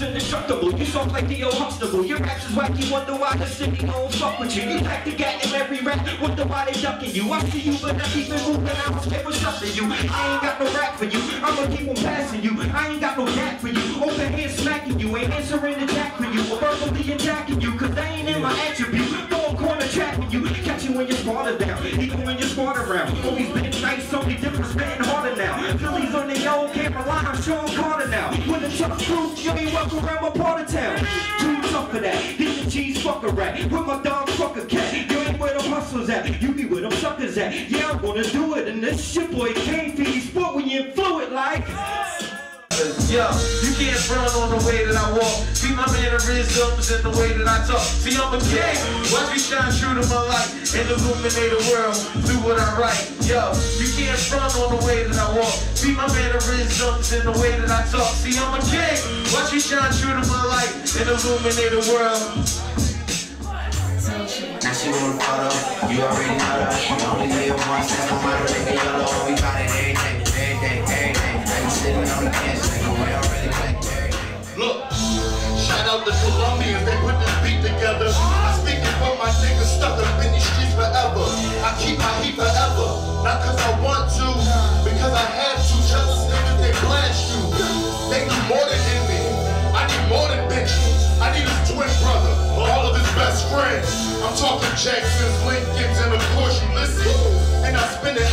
flows indestructible. You soft like the old Huxtable. Your raps is wacky, wonder why the city don't fuck with you. You pack the gat in every rap, wonder why they ducking you. I see you, but I keep it moving. I don't care you. I ain't got no rap for you. I'ma keep on passing you. I ain't got no gat for you. Open hand smacking you. Ain't answering the jack for you. Or verbally attacking you. Cause they ain't in my attribute. Throwing corner tracking you. When you're smarter down. Even when you're squad around. Always been nice, only different, spitting harder now. Phillies on the old camera line, I'm Sean Carter now. When the truck through, you ain't welcome around my part of town. Too tough for that. Hit the cheese fucker rat. With my dog fucker cat. You ain't where them hustlers at. You be where them suckers at. Yeah, I wanna do it. And this shit boy can't feed sport when you're fluid like. Yo, you can't front on the way that I walk. See my mannerisms and the way that I talk. See, I'm a king. Watch me shine true to my light and illuminate the world through what I write. Yo, you can't front on the way that I walk. See my mannerisms and the way that I talk. See, I'm a king. Watch me shine true to my light and illuminate the world. Now she want a photo, you already know that. She only live once, that's no matter nigga yellow. We got it eh? Look, shout out the Colombians, they put this beat together. I speak it for my niggas stuck up in these streets forever. I keep my heat forever, not cause I want to, because I had to. Jealous niggas, they blast you. They do more than envy. I need more than bitches. I need his twin brother, or all of his best friends. I'm talking Jacksons, Lincolns, and of course listen. And I spend it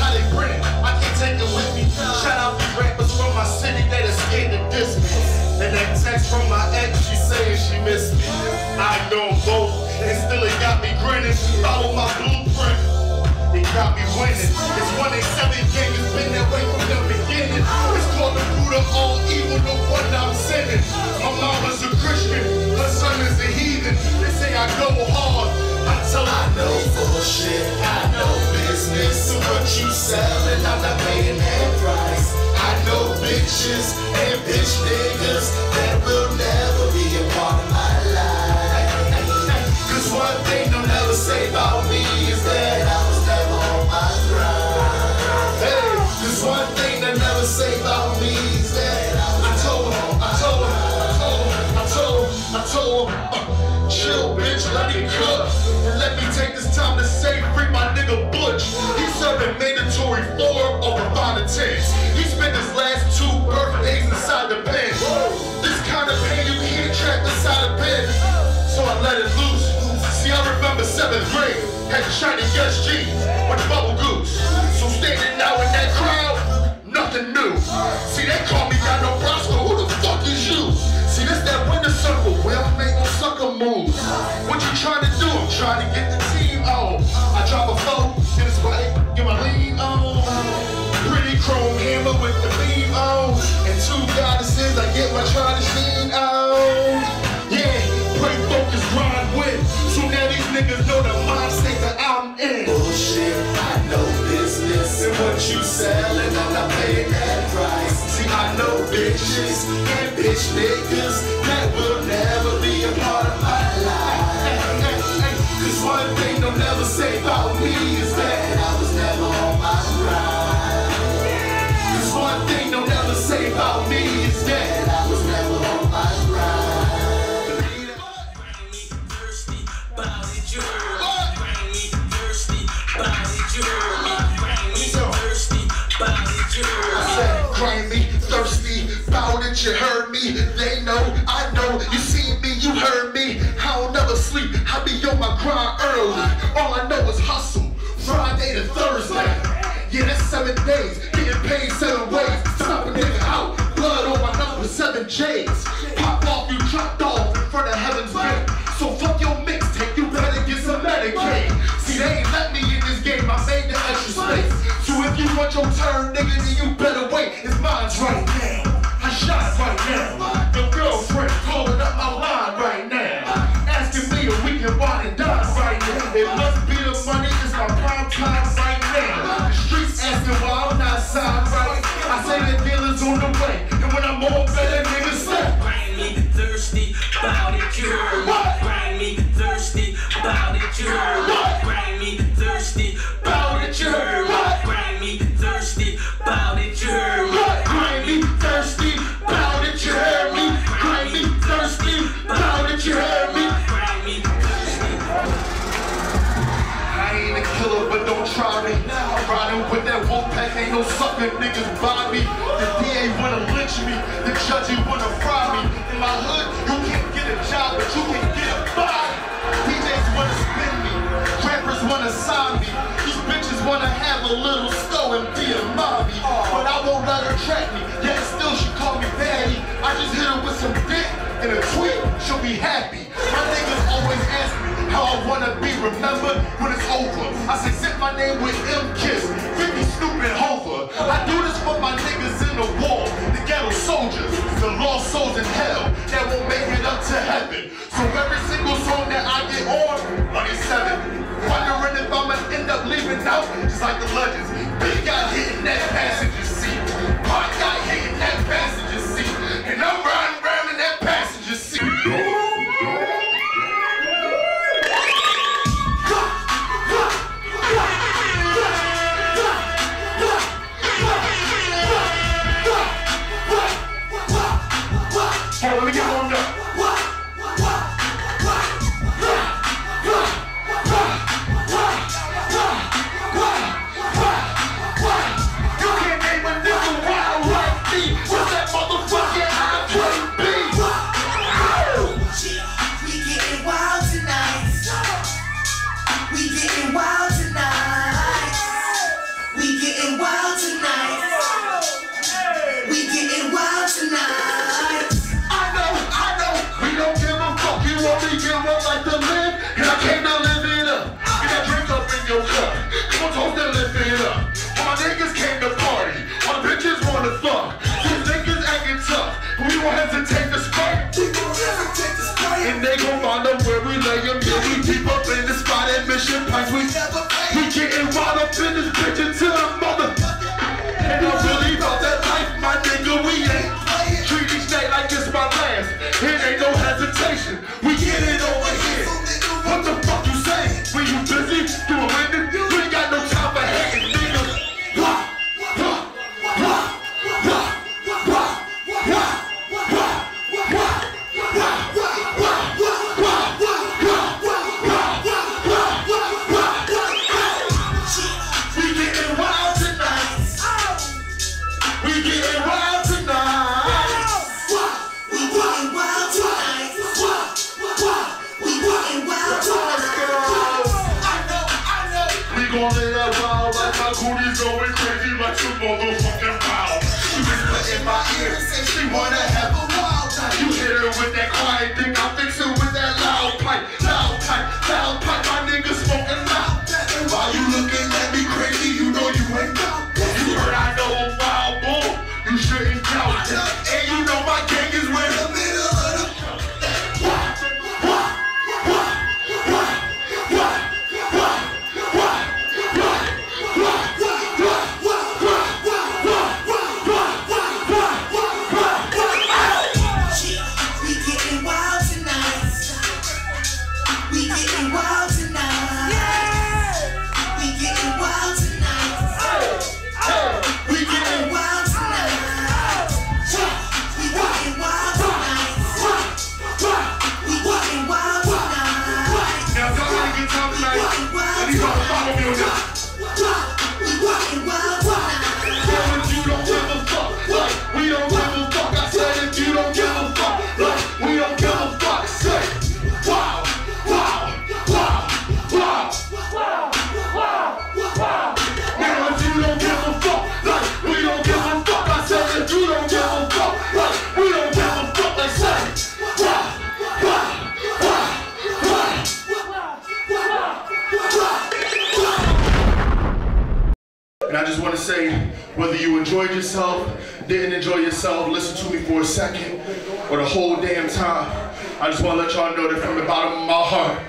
winning. It's one in seven game. It's been that way from the beginning. It's called the root of all evil. No wonder I'm sinning. My mama's a Christian. Her son is a heathen. They say I go hard. I tell I know bullshit, I know business. So what you selling, I'm not paying that price. I know bitches and bitch niggas He's serving mandatory four over five to ten. He spent his last two birthdays inside the pen. This kind of pain you can't trap inside a pen. So I let it loose. See, I remember seventh grade, had shiny yes jeans with bubble goose. So standing now in that crowd, nothing new. See, they call me Don Brasco, who the fuck is you? See, this that winter circle, where I make no sucker moves. What you trying to do? I'm trying to get niggas know the mind state that I'm in. bullshit, I know business. And what you selling, I'm not paying that price. See, I know bitches and bitch niggas grimy, thirsty, bow that you heard me. They know, I know, you seen me, you heard me. I don't never sleep, I be on my grind early. All I know is hustle, Friday to Thursday. Yeah, that's seven days, getting paid seven ways. Stop a nigga out, blood on my number, seven J's. Right now. I shot right now. Your girlfriend calling up my line right now. Asking me if we can wine and right now. It must be the money, it's my prime time right now. The streets asking why riding with that wolf pack, ain't no sucker niggas by me. The DA wanna lynch me, the judge he wanna fry me. In my hood, you can't get a job, but you can get a body. DJs wanna spin me, rappers wanna sign me. These bitches wanna have a little stow and be a mommy. But I won't let her track me, yet still she call me daddy. I just hit her with some dick and a tweet, she'll be happy. My niggas always ask me how I wanna be remembered when it's over. I say sit my name with M I do this for my niggas in the war, the ghetto soldiers, the lost souls in hell that won't make it up to heaven. So every single song that I get on, Come on, toast and lift it up. All my niggas came to party. All the bitches wanna fuck. These niggas acting tough. We won't hesitate to spite. We gon' hesitate to spray And they gon' find out where we lay 'em. Yeah, we deep up in the spot at Mission Pike. We, Never wanna have a wild night. You hit her with that quiet thing, I fix her with that loud pipe, loud pipe, loud pipe. Enjoyed yourself, didn't enjoy yourself, listen to me for a second, or the whole damn time, I just want to let y'all know that from the bottom of my heart,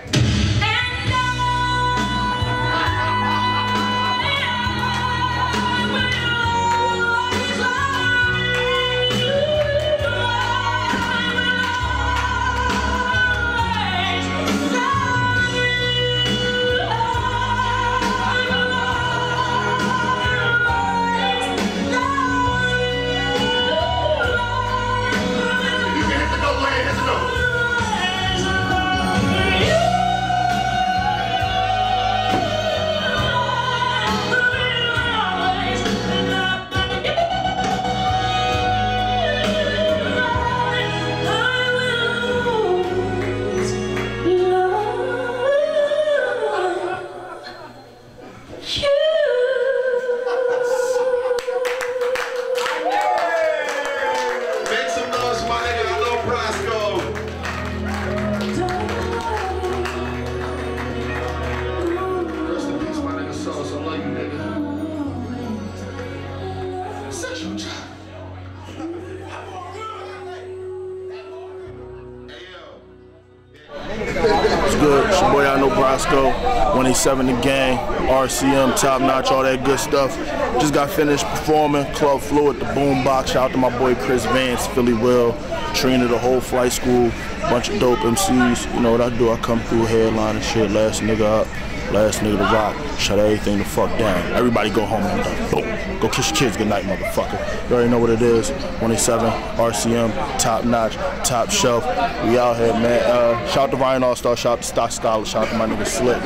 It's good. It's your boy, I know Brasco. 187 the gang, RCM, top notch, all that good stuff. Just got finished performing, Club Fluid at the Boombox. Shout out to my boy Chris Vance, Philly Will, Trina, the whole flight school, bunch of dope MCs. You know what I do? I come through headline and shit, last nigga up last nigga to rock, shut everything the fuck down. Everybody go home and done. Boom. Go kiss your kids goodnight, motherfucker. You already know what it is. 187, RCM, top notch, top shelf. We out here, man. Uh, shout out to Ryan All Star, shout out to Stock Scholar, shout out to my nigga Slick.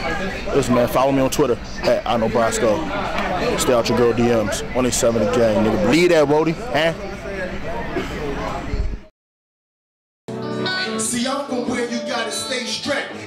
Listen, man, follow me on Twitter at I know Brasco. Stay out your girl DMs. 187 the gang, nigga. Believe that, Wody. Huh? See, I'm from where you gotta stay strapped.